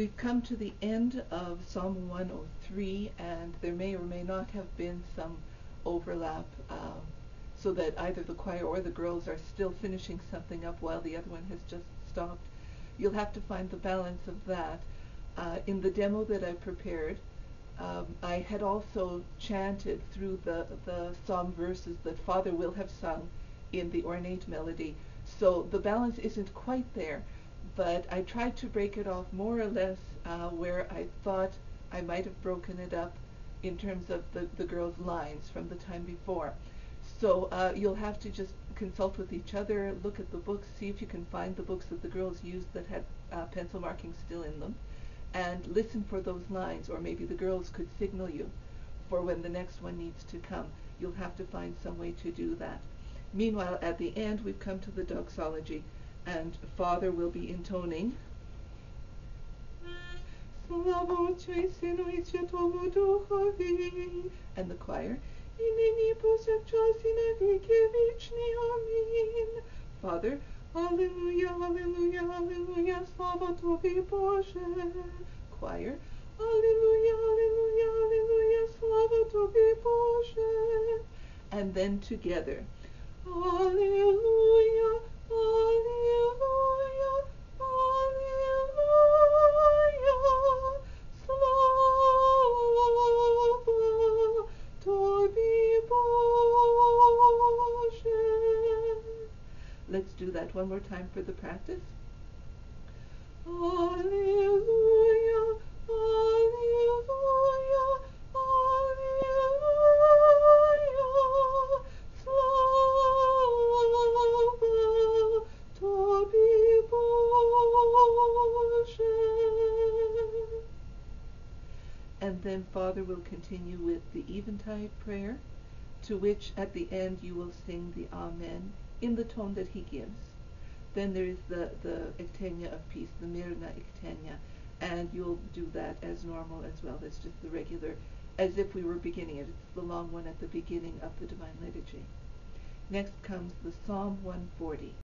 We've come to the end of Psalm 103, and there may or may not have been some overlap, um, so that either the choir or the girls are still finishing something up while the other one has just stopped. You'll have to find the balance of that. Uh, in the demo that I prepared, um, I had also chanted through the, the psalm verses that Father will have sung in the ornate melody. So the balance isn't quite there but I tried to break it off more or less uh, where I thought I might have broken it up in terms of the, the girls' lines from the time before. So uh, you'll have to just consult with each other, look at the books, see if you can find the books that the girls used that had uh, pencil markings still in them, and listen for those lines, or maybe the girls could signal you for when the next one needs to come. You'll have to find some way to do that. Meanwhile, at the end, we've come to the doxology and Father will be intoning. And the choir. Father, Hallelujah, Hallelujah, Hallelujah, Slava Tobi Boże. Choir, Hallelujah, Hallelujah, Hallelujah, Slava Tobi Boże. And then together, Hallelujah, Let's do that one more time for the practice. Alleluia, Alleluia, Alleluia, Slava Tobie Boże. And then Father will continue with the Eventide prayer, to which at the end you will sing the Amen in the tone that he gives. Then there is the, the Ectenia of peace, the Mirna Ectenia, and you'll do that as normal as well as just the regular, as if we were beginning it. It's the long one at the beginning of the Divine Liturgy. Next comes the Psalm 140.